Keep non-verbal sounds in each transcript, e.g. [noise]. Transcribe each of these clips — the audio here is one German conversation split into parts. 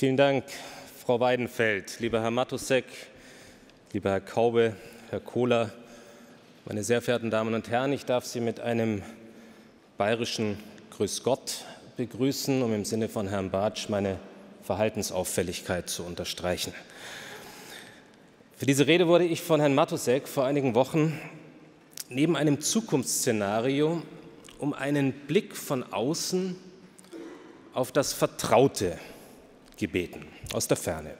Vielen Dank, Frau Weidenfeld, lieber Herr Matusek, lieber Herr Kaube, Herr Kohler, meine sehr verehrten Damen und Herren. Ich darf Sie mit einem bayerischen Grüß Gott begrüßen, um im Sinne von Herrn Bartsch meine Verhaltensauffälligkeit zu unterstreichen. Für diese Rede wurde ich von Herrn Matusek vor einigen Wochen neben einem Zukunftsszenario um einen Blick von außen auf das Vertraute gebeten, aus der Ferne.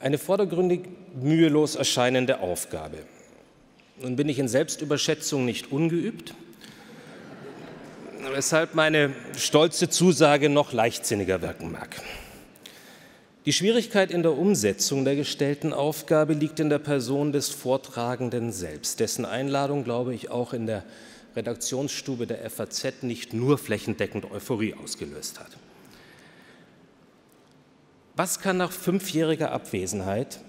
Eine vordergründig mühelos erscheinende Aufgabe. Nun bin ich in Selbstüberschätzung nicht ungeübt, weshalb meine stolze Zusage noch leichtsinniger wirken mag. Die Schwierigkeit in der Umsetzung der gestellten Aufgabe liegt in der Person des Vortragenden selbst, dessen Einladung, glaube ich, auch in der Redaktionsstube der FAZ nicht nur flächendeckend Euphorie ausgelöst hat. Was kann nach fünfjähriger Abwesenheit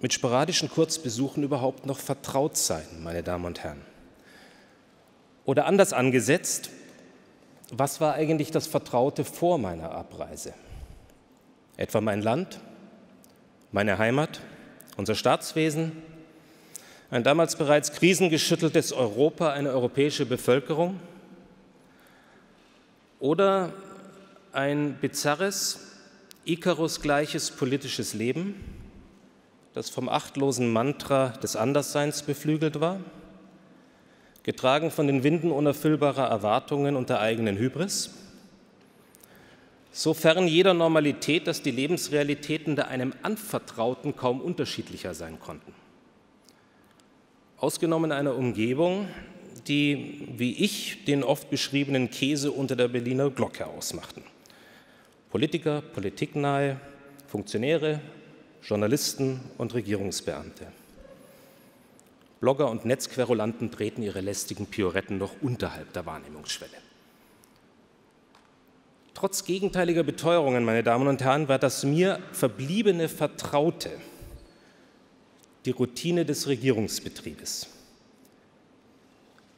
mit sporadischen Kurzbesuchen überhaupt noch vertraut sein, meine Damen und Herren? Oder anders angesetzt, was war eigentlich das Vertraute vor meiner Abreise? Etwa mein Land, meine Heimat, unser Staatswesen, ein damals bereits krisengeschütteltes Europa, eine europäische Bevölkerung oder ein bizarres, Icarus-gleiches politisches Leben, das vom achtlosen Mantra des Andersseins beflügelt war, getragen von den Winden unerfüllbarer Erwartungen und der eigenen Hybris, so fern jeder Normalität, dass die Lebensrealitäten der einem Anvertrauten kaum unterschiedlicher sein konnten. Ausgenommen einer Umgebung, die, wie ich, den oft beschriebenen Käse unter der Berliner Glocke ausmachten. Politiker, politiknahe, Funktionäre, Journalisten und Regierungsbeamte. Blogger und Netzquerulanten treten ihre lästigen Pioretten noch unterhalb der Wahrnehmungsschwelle. Trotz gegenteiliger Beteuerungen, meine Damen und Herren, war das mir verbliebene Vertraute die Routine des Regierungsbetriebes.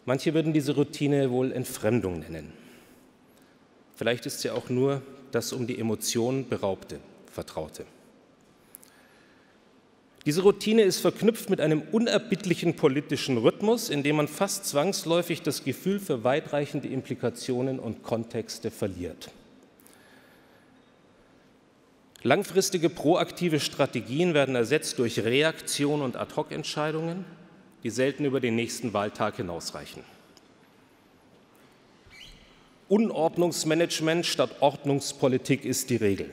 Manche würden diese Routine wohl Entfremdung nennen. Vielleicht ist sie auch nur das um die Emotionen beraubte Vertraute. Diese Routine ist verknüpft mit einem unerbittlichen politischen Rhythmus, in dem man fast zwangsläufig das Gefühl für weitreichende Implikationen und Kontexte verliert. Langfristige proaktive Strategien werden ersetzt durch Reaktion und Ad-hoc-Entscheidungen, die selten über den nächsten Wahltag hinausreichen. Unordnungsmanagement statt Ordnungspolitik ist die Regel.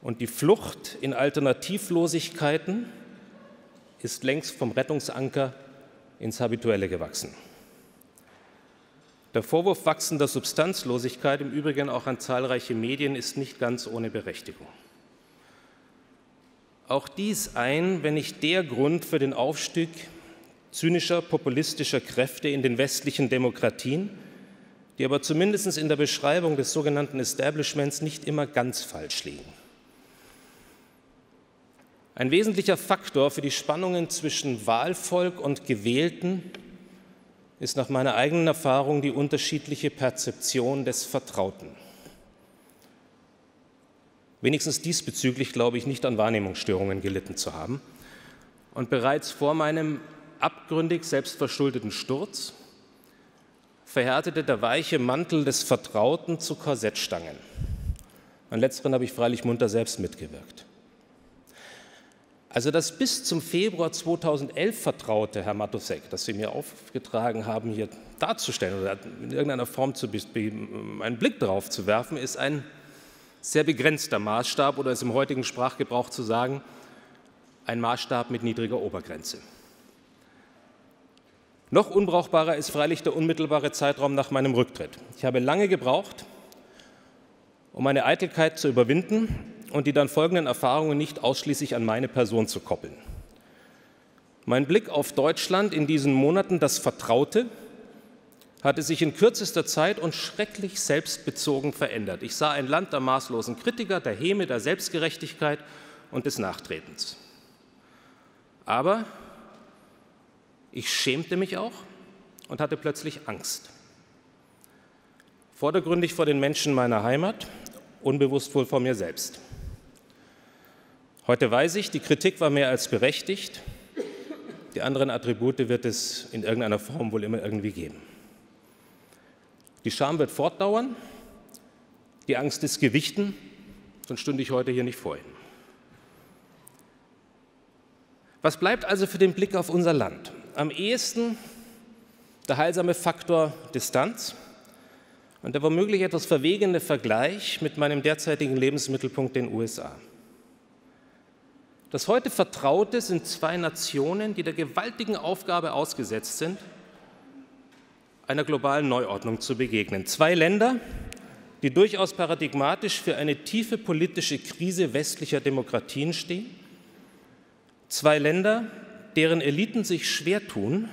Und die Flucht in Alternativlosigkeiten ist längst vom Rettungsanker ins Habituelle gewachsen. Der Vorwurf wachsender Substanzlosigkeit, im Übrigen auch an zahlreiche Medien, ist nicht ganz ohne Berechtigung. Auch dies ein, wenn nicht der Grund für den Aufstieg zynischer, populistischer Kräfte in den westlichen Demokratien, die aber zumindest in der Beschreibung des sogenannten Establishments nicht immer ganz falsch liegen. Ein wesentlicher Faktor für die Spannungen zwischen Wahlvolk und Gewählten ist nach meiner eigenen Erfahrung die unterschiedliche Perzeption des Vertrauten. Wenigstens diesbezüglich glaube ich nicht an Wahrnehmungsstörungen gelitten zu haben. Und bereits vor meinem abgründig selbstverschuldeten Sturz verhärtete der weiche Mantel des Vertrauten zu Korsettstangen. An letzteren habe ich freilich munter selbst mitgewirkt. Also das bis zum Februar 2011 vertraute Herr Matusek, das Sie mir aufgetragen haben, hier darzustellen oder in irgendeiner Form zu, einen Blick darauf zu werfen, ist ein sehr begrenzter Maßstab oder ist im heutigen Sprachgebrauch zu sagen, ein Maßstab mit niedriger Obergrenze. Noch unbrauchbarer ist freilich der unmittelbare Zeitraum nach meinem Rücktritt. Ich habe lange gebraucht, um meine Eitelkeit zu überwinden und die dann folgenden Erfahrungen nicht ausschließlich an meine Person zu koppeln. Mein Blick auf Deutschland in diesen Monaten, das Vertraute, hatte sich in kürzester Zeit und schrecklich selbstbezogen verändert. Ich sah ein Land der maßlosen Kritiker, der Häme, der Selbstgerechtigkeit und des Nachtretens. Aber ich schämte mich auch und hatte plötzlich Angst. Vordergründig vor den Menschen meiner Heimat unbewusst wohl vor mir selbst. Heute weiß ich, die Kritik war mehr als berechtigt. Die anderen Attribute wird es in irgendeiner Form wohl immer irgendwie geben. Die Scham wird fortdauern, die Angst ist gewichten, sonst stünde ich heute hier nicht vor Ihnen. Was bleibt also für den Blick auf unser Land? Am ehesten der heilsame Faktor Distanz und der womöglich etwas verwegene Vergleich mit meinem derzeitigen Lebensmittelpunkt den USA. Das heute Vertraute sind zwei Nationen, die der gewaltigen Aufgabe ausgesetzt sind, einer globalen Neuordnung zu begegnen. Zwei Länder, die durchaus paradigmatisch für eine tiefe politische Krise westlicher Demokratien stehen. Zwei Länder, deren Eliten sich schwer tun,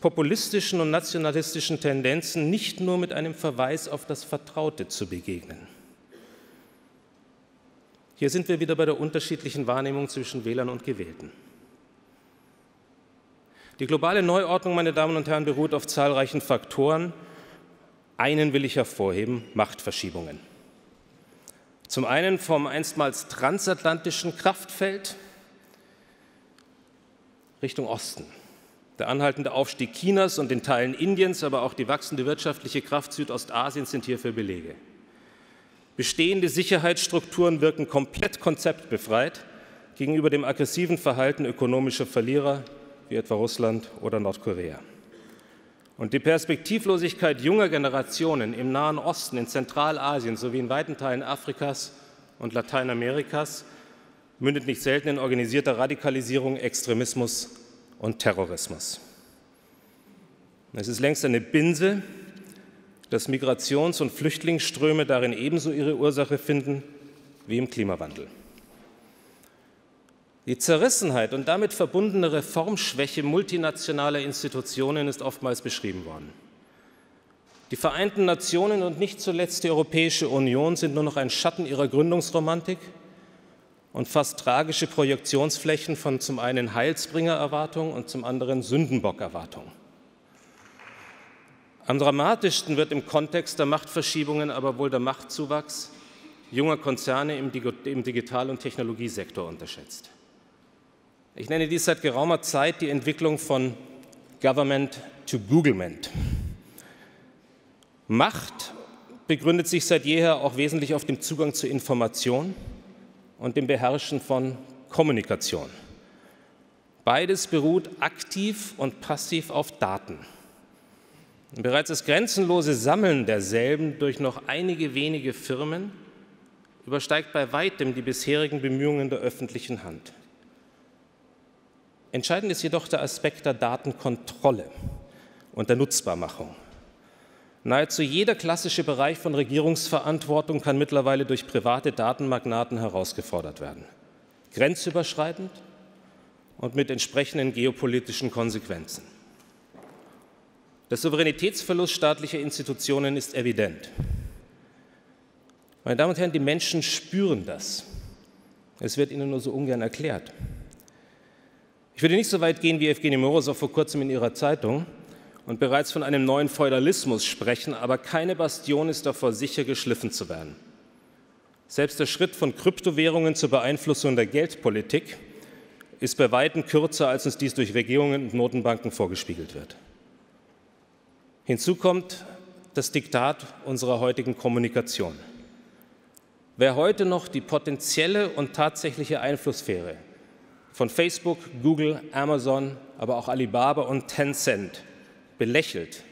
populistischen und nationalistischen Tendenzen nicht nur mit einem Verweis auf das Vertraute zu begegnen. Hier sind wir wieder bei der unterschiedlichen Wahrnehmung zwischen Wählern und Gewählten. Die globale Neuordnung, meine Damen und Herren, beruht auf zahlreichen Faktoren. Einen will ich hervorheben, Machtverschiebungen. Zum einen vom einstmals transatlantischen Kraftfeld Richtung Osten. Der anhaltende Aufstieg Chinas und den Teilen Indiens, aber auch die wachsende wirtschaftliche Kraft Südostasiens sind hierfür Belege. Bestehende Sicherheitsstrukturen wirken komplett konzeptbefreit gegenüber dem aggressiven Verhalten ökonomischer Verlierer wie etwa Russland oder Nordkorea. Und die Perspektivlosigkeit junger Generationen im Nahen Osten, in Zentralasien sowie in weiten Teilen Afrikas und Lateinamerikas mündet nicht selten in organisierter Radikalisierung, Extremismus und Terrorismus. Es ist längst eine Binse, dass Migrations- und Flüchtlingsströme darin ebenso ihre Ursache finden wie im Klimawandel. Die Zerrissenheit und damit verbundene Reformschwäche multinationaler Institutionen ist oftmals beschrieben worden. Die Vereinten Nationen und nicht zuletzt die Europäische Union sind nur noch ein Schatten ihrer Gründungsromantik und fast tragische Projektionsflächen von zum einen Heilsbringer-Erwartung und zum anderen Sündenbock-Erwartung. Am dramatischsten wird im Kontext der Machtverschiebungen aber wohl der Machtzuwachs junger Konzerne im Digital- und Technologiesektor unterschätzt. Ich nenne dies seit geraumer Zeit die Entwicklung von Government to Googlement. Macht begründet sich seit jeher auch wesentlich auf dem Zugang zu Information und dem Beherrschen von Kommunikation. Beides beruht aktiv und passiv auf Daten. Bereits das grenzenlose Sammeln derselben durch noch einige wenige Firmen übersteigt bei weitem die bisherigen Bemühungen der öffentlichen Hand. Entscheidend ist jedoch der Aspekt der Datenkontrolle und der Nutzbarmachung. Nahezu jeder klassische Bereich von Regierungsverantwortung kann mittlerweile durch private Datenmagnaten herausgefordert werden. Grenzüberschreitend und mit entsprechenden geopolitischen Konsequenzen. Der Souveränitätsverlust staatlicher Institutionen ist evident. Meine Damen und Herren, die Menschen spüren das. Es wird ihnen nur so ungern erklärt. Ich würde nicht so weit gehen wie Evgeny Morosow vor kurzem in ihrer Zeitung und bereits von einem neuen Feudalismus sprechen, aber keine Bastion ist davor sicher, geschliffen zu werden. Selbst der Schritt von Kryptowährungen zur Beeinflussung der Geldpolitik ist bei weitem kürzer, als uns dies durch Regierungen und Notenbanken vorgespiegelt wird. Hinzu kommt das Diktat unserer heutigen Kommunikation. Wer heute noch die potenzielle und tatsächliche Einflusssphäre von Facebook, Google, Amazon, aber auch Alibaba und Tencent belächelt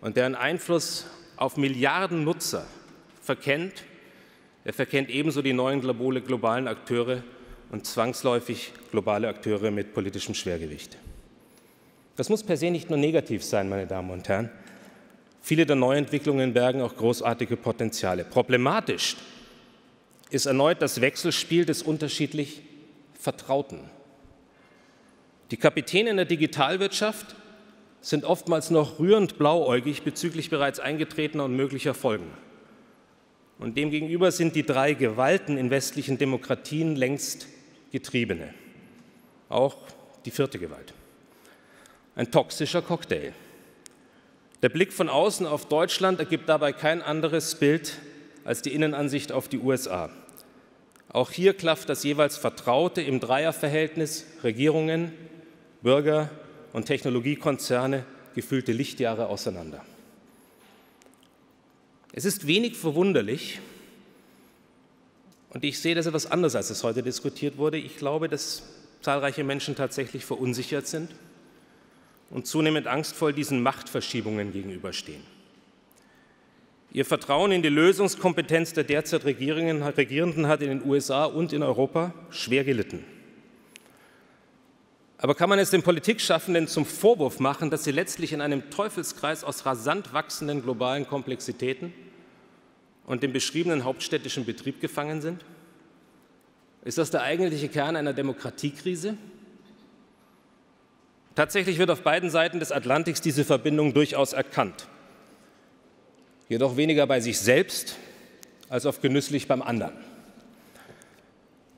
und deren Einfluss auf Milliarden Nutzer verkennt, er verkennt ebenso die neuen globalen Akteure und zwangsläufig globale Akteure mit politischem Schwergewicht. Das muss per se nicht nur negativ sein, meine Damen und Herren. Viele der Neuentwicklungen bergen auch großartige Potenziale. Problematisch ist erneut das Wechselspiel des unterschiedlich Vertrauten. Die Kapitäne in der Digitalwirtschaft sind oftmals noch rührend blauäugig bezüglich bereits eingetretener und möglicher Folgen. Und demgegenüber sind die drei Gewalten in westlichen Demokratien längst Getriebene. Auch die vierte Gewalt. Ein toxischer Cocktail. Der Blick von außen auf Deutschland ergibt dabei kein anderes Bild als die Innenansicht auf die USA. Auch hier klafft das jeweils Vertraute im Dreierverhältnis Regierungen, Bürger und Technologiekonzerne gefühlte Lichtjahre auseinander. Es ist wenig verwunderlich, und ich sehe das etwas anders, als es heute diskutiert wurde. Ich glaube, dass zahlreiche Menschen tatsächlich verunsichert sind und zunehmend angstvoll diesen Machtverschiebungen gegenüberstehen. Ihr Vertrauen in die Lösungskompetenz der derzeit Regierenden hat in den USA und in Europa schwer gelitten. Aber kann man es den Politikschaffenden zum Vorwurf machen, dass sie letztlich in einem Teufelskreis aus rasant wachsenden globalen Komplexitäten und dem beschriebenen hauptstädtischen Betrieb gefangen sind? Ist das der eigentliche Kern einer Demokratiekrise? Tatsächlich wird auf beiden Seiten des Atlantiks diese Verbindung durchaus erkannt. Jedoch weniger bei sich selbst als auf genüsslich beim anderen.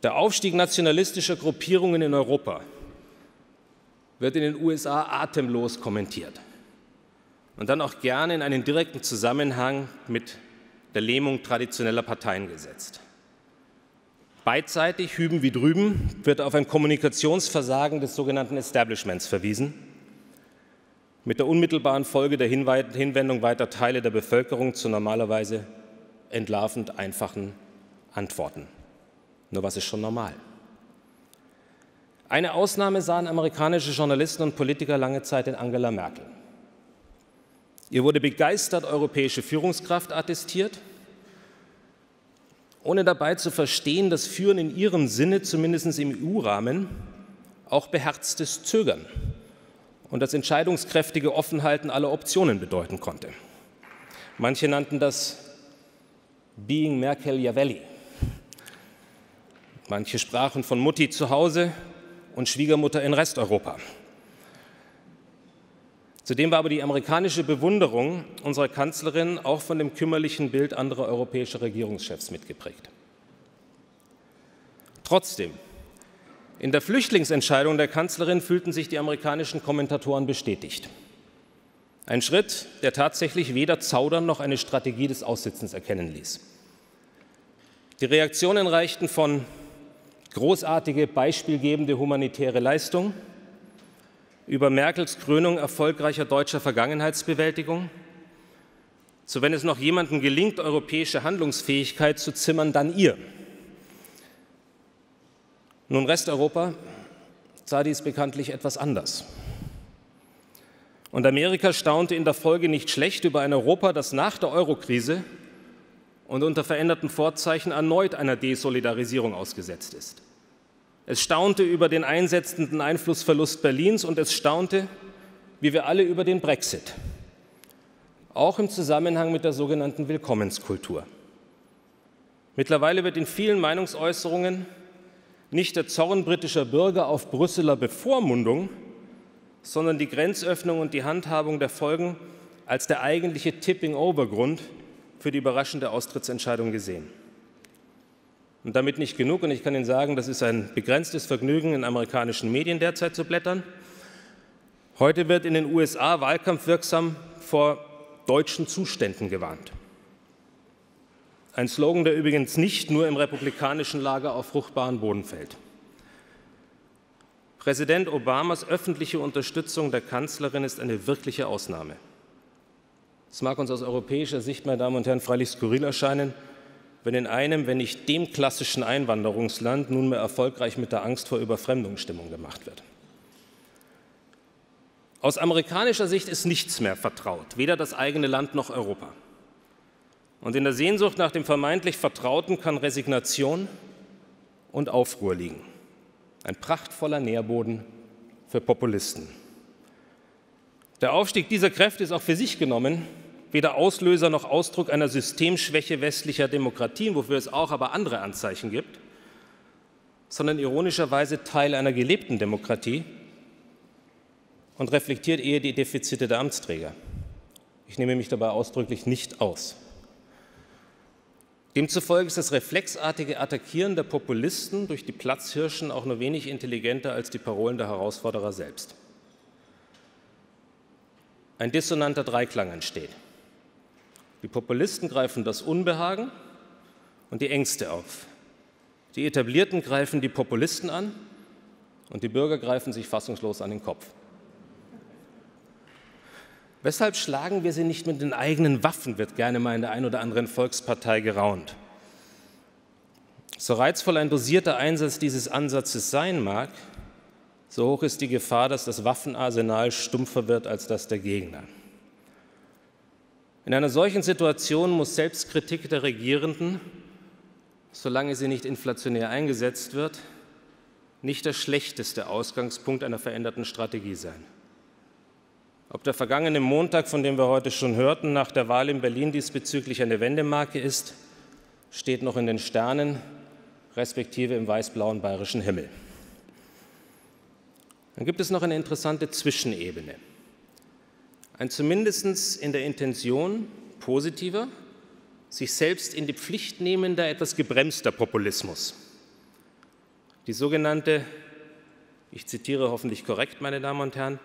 Der Aufstieg nationalistischer Gruppierungen in Europa wird in den USA atemlos kommentiert und dann auch gerne in einen direkten Zusammenhang mit der Lähmung traditioneller Parteien gesetzt. Beidseitig, hüben wie drüben, wird auf ein Kommunikationsversagen des sogenannten Establishments verwiesen, mit der unmittelbaren Folge der Hinwendung weiter Teile der Bevölkerung zu normalerweise entlarvend einfachen Antworten. Nur was ist schon normal? Eine Ausnahme sahen amerikanische Journalisten und Politiker lange Zeit in Angela Merkel. Ihr wurde begeistert europäische Führungskraft attestiert, ohne dabei zu verstehen, dass Führen in ihrem Sinne, zumindest im EU-Rahmen, auch beherztes Zögern und das entscheidungskräftige Offenhalten aller Optionen bedeuten konnte. Manche nannten das Being Merkel Javelli. Manche sprachen von Mutti zu Hause und Schwiegermutter in Resteuropa. Zudem war aber die amerikanische Bewunderung unserer Kanzlerin auch von dem kümmerlichen Bild anderer europäischer Regierungschefs mitgeprägt. Trotzdem, in der Flüchtlingsentscheidung der Kanzlerin fühlten sich die amerikanischen Kommentatoren bestätigt. Ein Schritt, der tatsächlich weder Zaudern noch eine Strategie des Aussitzens erkennen ließ. Die Reaktionen reichten von großartige, beispielgebende humanitäre Leistung über Merkels Krönung erfolgreicher deutscher Vergangenheitsbewältigung. So wenn es noch jemandem gelingt, europäische Handlungsfähigkeit zu zimmern, dann ihr. Nun Resteuropa sah dies bekanntlich etwas anders. Und Amerika staunte in der Folge nicht schlecht über ein Europa, das nach der Eurokrise und unter veränderten Vorzeichen erneut einer Desolidarisierung ausgesetzt ist. Es staunte über den einsetzenden Einflussverlust Berlins und es staunte, wie wir alle, über den Brexit, auch im Zusammenhang mit der sogenannten Willkommenskultur. Mittlerweile wird in vielen Meinungsäußerungen nicht der Zorn britischer Bürger auf Brüsseler Bevormundung, sondern die Grenzöffnung und die Handhabung der Folgen als der eigentliche Tipping-Over-Grund für die überraschende Austrittsentscheidung gesehen. Und damit nicht genug. Und ich kann Ihnen sagen, das ist ein begrenztes Vergnügen, in amerikanischen Medien derzeit zu blättern. Heute wird in den USA wahlkampfwirksam vor deutschen Zuständen gewarnt. Ein Slogan, der übrigens nicht nur im republikanischen Lager auf fruchtbaren Boden fällt. Präsident Obamas öffentliche Unterstützung der Kanzlerin ist eine wirkliche Ausnahme. Es mag uns aus europäischer Sicht, meine Damen und Herren, freilich skurril erscheinen, wenn in einem, wenn nicht dem klassischen Einwanderungsland nunmehr erfolgreich mit der Angst vor Überfremdung Stimmung gemacht wird. Aus amerikanischer Sicht ist nichts mehr vertraut, weder das eigene Land noch Europa. Und in der Sehnsucht nach dem vermeintlich Vertrauten kann Resignation und Aufruhr liegen. Ein prachtvoller Nährboden für Populisten. Der Aufstieg dieser Kräfte ist auch für sich genommen weder Auslöser noch Ausdruck einer Systemschwäche westlicher Demokratien, wofür es auch aber andere Anzeichen gibt, sondern ironischerweise Teil einer gelebten Demokratie und reflektiert eher die Defizite der Amtsträger. Ich nehme mich dabei ausdrücklich nicht aus. Demzufolge ist das reflexartige Attackieren der Populisten durch die Platzhirschen auch nur wenig intelligenter als die Parolen der Herausforderer selbst. Ein dissonanter Dreiklang entsteht. Die Populisten greifen das Unbehagen und die Ängste auf. Die Etablierten greifen die Populisten an und die Bürger greifen sich fassungslos an den Kopf. Weshalb schlagen wir sie nicht mit den eigenen Waffen, wird gerne mal in der einen oder anderen Volkspartei geraunt. So reizvoll ein dosierter Einsatz dieses Ansatzes sein mag, so hoch ist die Gefahr, dass das Waffenarsenal stumpfer wird als das der Gegner. In einer solchen Situation muss Selbstkritik der Regierenden, solange sie nicht inflationär eingesetzt wird, nicht der schlechteste Ausgangspunkt einer veränderten Strategie sein. Ob der vergangene Montag, von dem wir heute schon hörten, nach der Wahl in Berlin diesbezüglich eine Wendemarke ist, steht noch in den Sternen, respektive im weiß-blauen bayerischen Himmel. Dann gibt es noch eine interessante Zwischenebene. Ein zumindest in der Intention positiver, sich selbst in die Pflicht nehmender, etwas gebremster Populismus. Die sogenannte, ich zitiere hoffentlich korrekt, meine Damen und Herren,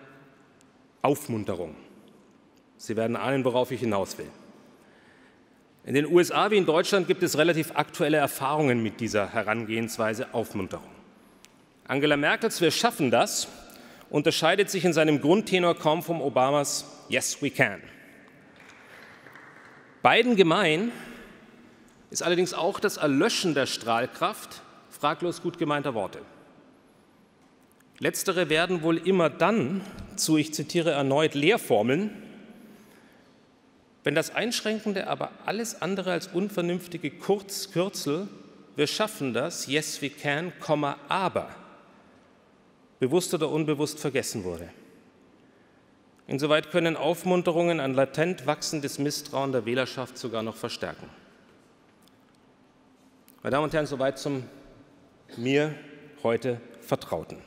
Aufmunterung. Sie werden ahnen, worauf ich hinaus will. In den USA wie in Deutschland gibt es relativ aktuelle Erfahrungen mit dieser Herangehensweise Aufmunterung. Angela Merkels Wir schaffen das unterscheidet sich in seinem Grundtenor kaum vom Obamas Yes, we can. Beiden gemein ist allerdings auch das Erlöschen der Strahlkraft fraglos gut gemeinter Worte. Letztere werden wohl immer dann zu, ich zitiere erneut, Lehrformeln, wenn das Einschränkende aber alles andere als unvernünftige Kurz, Kürzel, wir schaffen das, yes we can, aber, bewusst oder unbewusst vergessen wurde. Insoweit können Aufmunterungen an latent wachsendes Misstrauen der Wählerschaft sogar noch verstärken. Meine Damen und Herren, soweit zum mir heute Vertrauten.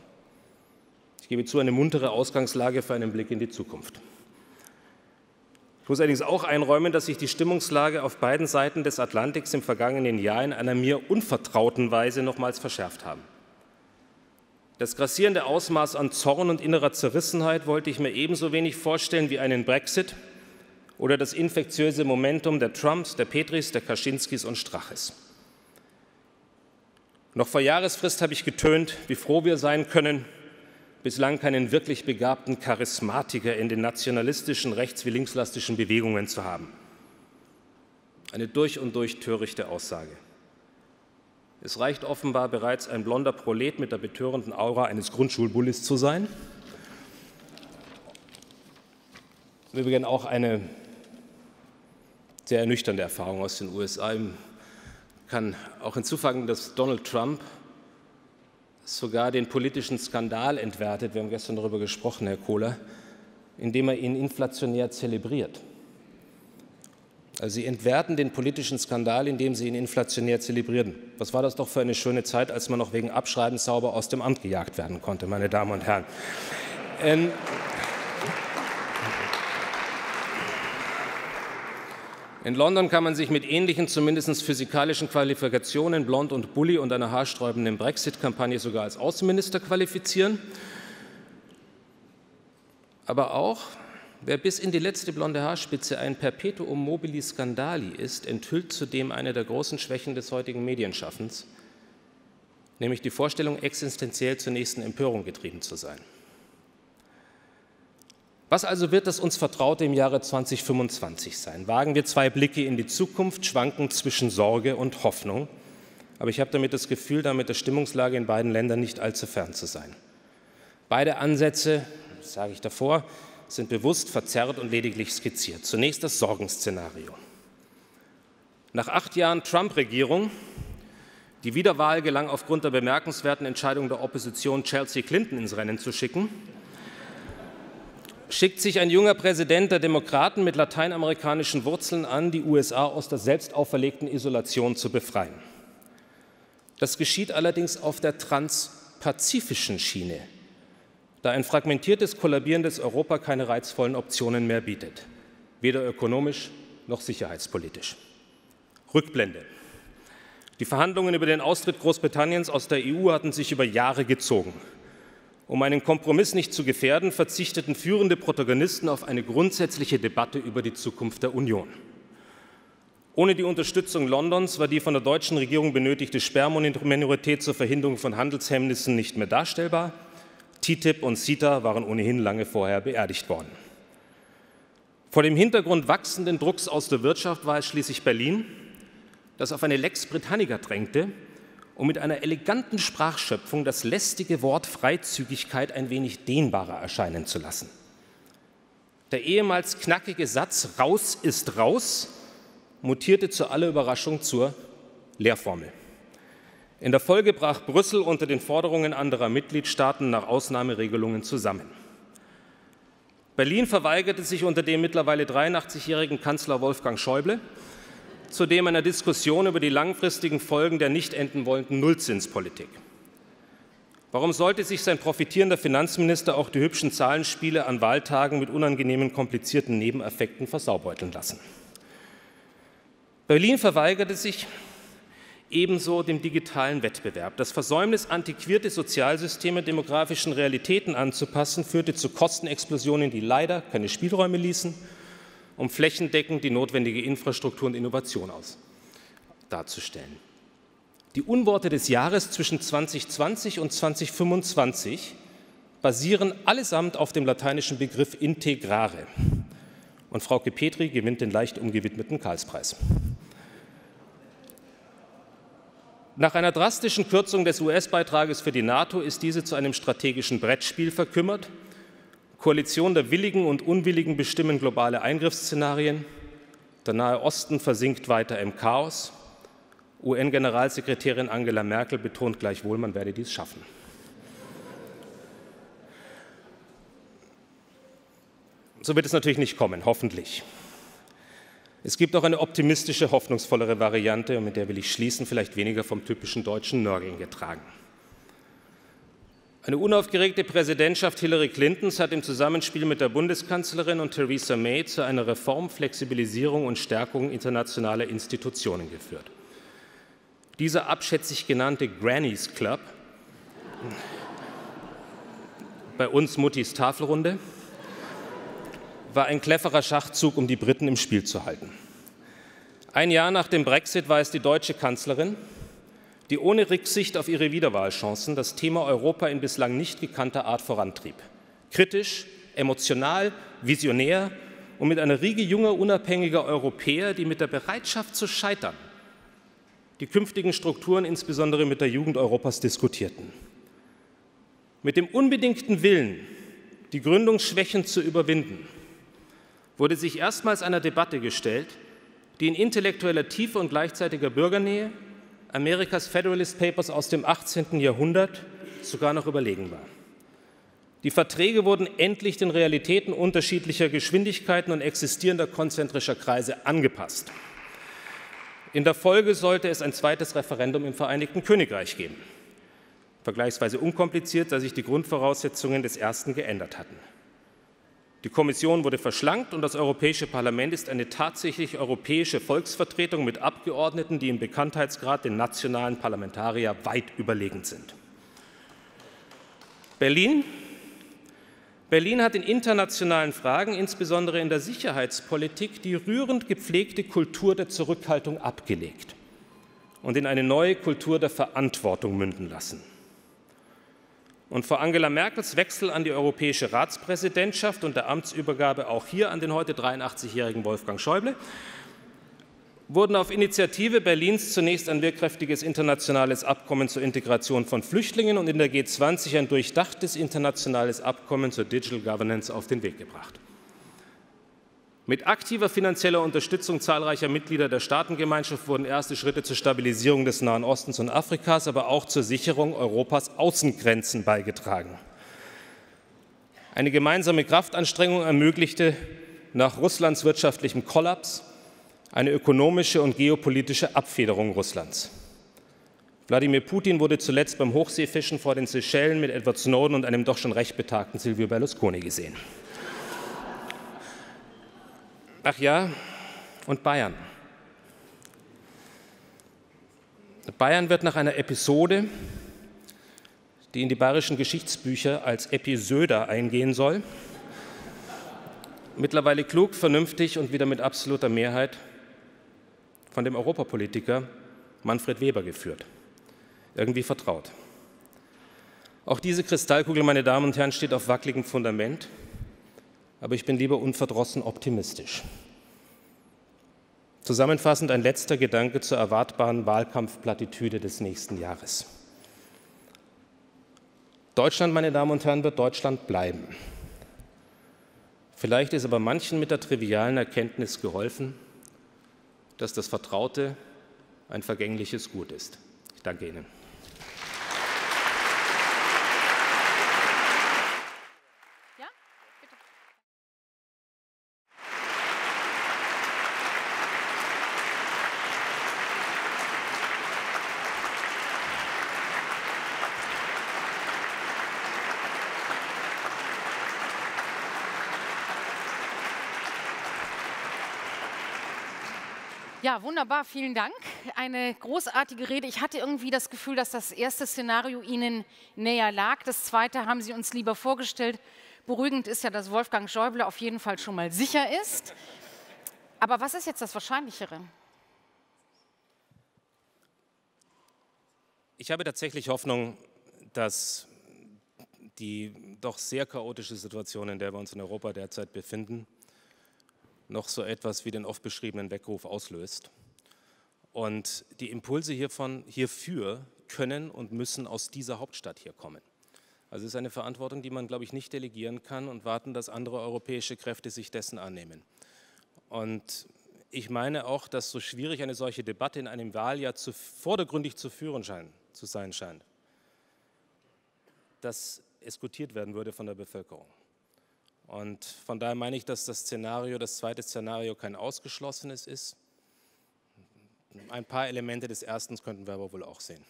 Ich gebe zu, eine muntere Ausgangslage für einen Blick in die Zukunft. Ich muss allerdings auch einräumen, dass sich die Stimmungslage auf beiden Seiten des Atlantiks im vergangenen Jahr in einer mir unvertrauten Weise nochmals verschärft haben. Das grassierende Ausmaß an Zorn und innerer Zerrissenheit wollte ich mir ebenso wenig vorstellen wie einen Brexit oder das infektiöse Momentum der Trumps, der Petris, der Kaczynskis und Straches. Noch vor Jahresfrist habe ich getönt, wie froh wir sein können, bislang keinen wirklich begabten Charismatiker in den nationalistischen, rechts- wie linkslastischen Bewegungen zu haben. Eine durch und durch törichte Aussage. Es reicht offenbar bereits, ein blonder Prolet mit der betörenden Aura eines Grundschulbullis zu sein. Im Übrigen auch eine sehr ernüchternde Erfahrung aus den USA. Ich kann auch hinzufügen, dass Donald Trump sogar den politischen Skandal entwertet. Wir haben gestern darüber gesprochen, Herr Kohler, indem er ihn inflationär zelebriert. Also Sie entwerten den politischen Skandal, indem Sie ihn inflationär zelebrieren. Was war das doch für eine schöne Zeit, als man noch wegen Abschreiben sauber aus dem Amt gejagt werden konnte, meine Damen und Herren. Ähm, In London kann man sich mit ähnlichen, zumindest physikalischen Qualifikationen, blond und bully und einer haarsträubenden Brexit-Kampagne sogar als Außenminister qualifizieren. Aber auch, wer bis in die letzte blonde Haarspitze ein Perpetuum mobili Scandali ist, enthüllt zudem eine der großen Schwächen des heutigen Medienschaffens, nämlich die Vorstellung, existenziell zur nächsten Empörung getrieben zu sein. Was also wird das uns Vertraute im Jahre 2025 sein? Wagen wir zwei Blicke in die Zukunft, schwanken zwischen Sorge und Hoffnung. Aber ich habe damit das Gefühl, damit der Stimmungslage in beiden Ländern nicht allzu fern zu sein. Beide Ansätze, sage ich davor, sind bewusst verzerrt und lediglich skizziert. Zunächst das Sorgenszenario. Nach acht Jahren Trump-Regierung, die Wiederwahl gelang aufgrund der bemerkenswerten Entscheidung der Opposition, Chelsea Clinton ins Rennen zu schicken, schickt sich ein junger Präsident der Demokraten mit lateinamerikanischen Wurzeln an, die USA aus der selbst auferlegten Isolation zu befreien. Das geschieht allerdings auf der transpazifischen Schiene, da ein fragmentiertes, kollabierendes Europa keine reizvollen Optionen mehr bietet, weder ökonomisch noch sicherheitspolitisch. Rückblende. Die Verhandlungen über den Austritt Großbritanniens aus der EU hatten sich über Jahre gezogen. Um einen Kompromiss nicht zu gefährden, verzichteten führende Protagonisten auf eine grundsätzliche Debatte über die Zukunft der Union. Ohne die Unterstützung Londons war die von der deutschen Regierung benötigte Sperrminorität zur Verhinderung von Handelshemmnissen nicht mehr darstellbar. TTIP und CETA waren ohnehin lange vorher beerdigt worden. Vor dem Hintergrund wachsenden Drucks aus der Wirtschaft war es schließlich Berlin, das auf eine Lex Britannica drängte, um mit einer eleganten Sprachschöpfung das lästige Wort Freizügigkeit ein wenig dehnbarer erscheinen zu lassen. Der ehemals knackige Satz Raus ist raus mutierte zu aller Überraschung zur Lehrformel. In der Folge brach Brüssel unter den Forderungen anderer Mitgliedstaaten nach Ausnahmeregelungen zusammen. Berlin verweigerte sich unter dem mittlerweile 83-jährigen Kanzler Wolfgang Schäuble zudem einer Diskussion über die langfristigen Folgen der nicht enden wollenden Nullzinspolitik. Warum sollte sich sein profitierender Finanzminister auch die hübschen Zahlenspiele an Wahltagen mit unangenehmen, komplizierten Nebeneffekten versaubeuteln lassen? Berlin verweigerte sich ebenso dem digitalen Wettbewerb. Das Versäumnis, antiquierte Sozialsysteme demografischen Realitäten anzupassen, führte zu Kostenexplosionen, die leider keine Spielräume ließen, um flächendeckend die notwendige Infrastruktur und Innovation aus, darzustellen. Die Unworte des Jahres zwischen 2020 und 2025 basieren allesamt auf dem lateinischen Begriff integrare. Und Frau Petri gewinnt den leicht umgewidmeten Karlspreis. Nach einer drastischen Kürzung des US-Beitrages für die NATO ist diese zu einem strategischen Brettspiel verkümmert. Koalition der Willigen und Unwilligen bestimmen globale Eingriffsszenarien. Der Nahe Osten versinkt weiter im Chaos. UN-Generalsekretärin Angela Merkel betont gleichwohl, man werde dies schaffen. So wird es natürlich nicht kommen, hoffentlich. Es gibt auch eine optimistische, hoffnungsvollere Variante, und mit der will ich schließen, vielleicht weniger vom typischen deutschen Nörgeln getragen. Eine unaufgeregte Präsidentschaft Hillary Clintons hat im Zusammenspiel mit der Bundeskanzlerin und Theresa May zu einer Reform, Flexibilisierung und Stärkung internationaler Institutionen geführt. Dieser abschätzig genannte Grannies Club, bei uns Muttis Tafelrunde, war ein cleverer Schachzug, um die Briten im Spiel zu halten. Ein Jahr nach dem Brexit war es die deutsche Kanzlerin, die ohne Rücksicht auf ihre Wiederwahlchancen das Thema Europa in bislang nicht gekannter Art vorantrieb. Kritisch, emotional, visionär und mit einer Riege junger, unabhängiger Europäer, die mit der Bereitschaft zu scheitern die künftigen Strukturen insbesondere mit der Jugend Europas diskutierten. Mit dem unbedingten Willen, die Gründungsschwächen zu überwinden wurde sich erstmals einer Debatte gestellt, die in intellektueller Tiefe und gleichzeitiger Bürgernähe Amerikas Federalist Papers aus dem 18. Jahrhundert sogar noch überlegen war. Die Verträge wurden endlich den Realitäten unterschiedlicher Geschwindigkeiten und existierender konzentrischer Kreise angepasst. In der Folge sollte es ein zweites Referendum im Vereinigten Königreich geben. Vergleichsweise unkompliziert, da sich die Grundvoraussetzungen des ersten geändert hatten. Die Kommission wurde verschlankt und das Europäische Parlament ist eine tatsächlich europäische Volksvertretung mit Abgeordneten, die im Bekanntheitsgrad den nationalen Parlamentarier weit überlegen sind. Berlin. Berlin hat in internationalen Fragen, insbesondere in der Sicherheitspolitik, die rührend gepflegte Kultur der Zurückhaltung abgelegt und in eine neue Kultur der Verantwortung münden lassen. Und vor Angela Merkels Wechsel an die europäische Ratspräsidentschaft und der Amtsübergabe auch hier an den heute 83-jährigen Wolfgang Schäuble wurden auf Initiative Berlins zunächst ein wirkkräftiges internationales Abkommen zur Integration von Flüchtlingen und in der G20 ein durchdachtes internationales Abkommen zur Digital Governance auf den Weg gebracht. Mit aktiver finanzieller Unterstützung zahlreicher Mitglieder der Staatengemeinschaft wurden erste Schritte zur Stabilisierung des Nahen Ostens und Afrikas, aber auch zur Sicherung Europas Außengrenzen beigetragen. Eine gemeinsame Kraftanstrengung ermöglichte nach Russlands wirtschaftlichem Kollaps eine ökonomische und geopolitische Abfederung Russlands. Wladimir Putin wurde zuletzt beim Hochseefischen vor den Seychellen mit Edward Snowden und einem doch schon recht betagten Silvio Berlusconi gesehen. Ach ja, und Bayern. Bayern wird nach einer Episode, die in die bayerischen Geschichtsbücher als Episöder eingehen soll, mittlerweile klug, vernünftig und wieder mit absoluter Mehrheit von dem Europapolitiker Manfred Weber geführt. Irgendwie vertraut. Auch diese Kristallkugel, meine Damen und Herren, steht auf wackeligem Fundament, aber ich bin lieber unverdrossen optimistisch. Zusammenfassend ein letzter Gedanke zur erwartbaren Wahlkampfplattitüde des nächsten Jahres. Deutschland, meine Damen und Herren, wird Deutschland bleiben. Vielleicht ist aber manchen mit der trivialen Erkenntnis geholfen, dass das Vertraute ein vergängliches Gut ist. Ich danke Ihnen. Ja, wunderbar, vielen Dank. Eine großartige Rede. Ich hatte irgendwie das Gefühl, dass das erste Szenario Ihnen näher lag. Das zweite haben Sie uns lieber vorgestellt. Beruhigend ist ja, dass Wolfgang Schäuble auf jeden Fall schon mal sicher ist. Aber was ist jetzt das Wahrscheinlichere? Ich habe tatsächlich Hoffnung, dass die doch sehr chaotische Situation, in der wir uns in Europa derzeit befinden, noch so etwas wie den oft beschriebenen Weckruf auslöst. Und die Impulse hiervon, hierfür können und müssen aus dieser Hauptstadt hier kommen. Also es ist eine Verantwortung, die man, glaube ich, nicht delegieren kann und warten, dass andere europäische Kräfte sich dessen annehmen. Und ich meine auch, dass so schwierig eine solche Debatte in einem Wahljahr zu, vordergründig zu führen scheint, zu sein scheint, dass eskutiert werden würde von der Bevölkerung. Und von daher meine ich, dass das Szenario, das zweite Szenario kein ausgeschlossenes ist. Ein paar Elemente des ersten könnten wir aber wohl auch sehen.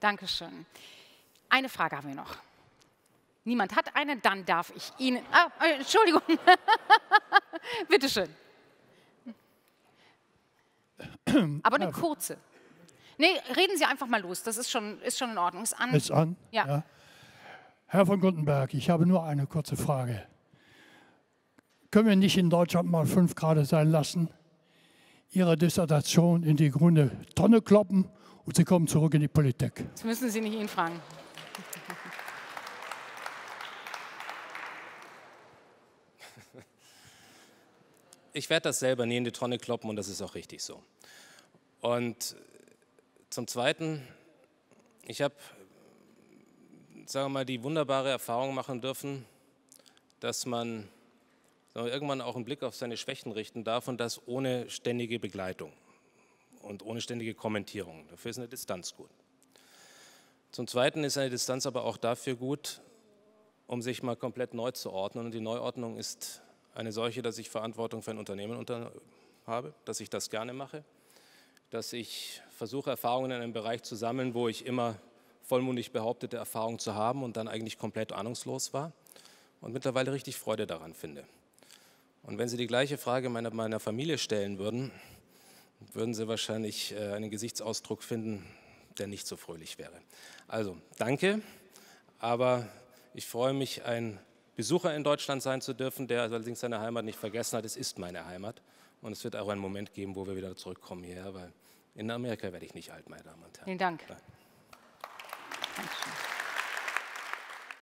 Dankeschön. Eine Frage haben wir noch. Niemand hat eine, dann darf ich Ihnen. Ah, äh, Entschuldigung. [laughs] Bitte schön. Aber eine kurze. Nee, reden Sie einfach mal los. Das ist schon, ist schon in Ordnung. Ist an. Ist an? Ja. ja. Herr von Gundenberg, ich habe nur eine kurze Frage. Können wir nicht in Deutschland mal fünf Grad sein lassen? Ihre Dissertation in die grüne Tonne kloppen und Sie kommen zurück in die Politik. Das müssen Sie nicht ihn fragen. Ich werde das selber nie in die Tonne kloppen und das ist auch richtig so. Und zum Zweiten, ich habe, sagen wir mal, die wunderbare Erfahrung machen dürfen, dass man sondern irgendwann auch einen Blick auf seine Schwächen richten darf und das ohne ständige Begleitung und ohne ständige Kommentierung. Dafür ist eine Distanz gut. Zum Zweiten ist eine Distanz aber auch dafür gut, um sich mal komplett neu zu ordnen. Und die Neuordnung ist eine solche, dass ich Verantwortung für ein Unternehmen habe, dass ich das gerne mache, dass ich versuche, Erfahrungen in einem Bereich zu sammeln, wo ich immer vollmundig behauptete, Erfahrungen zu haben und dann eigentlich komplett ahnungslos war und mittlerweile richtig Freude daran finde. Und wenn Sie die gleiche Frage meiner, meiner Familie stellen würden, würden Sie wahrscheinlich äh, einen Gesichtsausdruck finden, der nicht so fröhlich wäre. Also danke, aber ich freue mich, ein Besucher in Deutschland sein zu dürfen, der allerdings seine Heimat nicht vergessen hat. Es ist meine Heimat und es wird auch einen Moment geben, wo wir wieder zurückkommen hierher, weil in Amerika werde ich nicht alt, meine Damen und Herren. Vielen Dank. Dankeschön.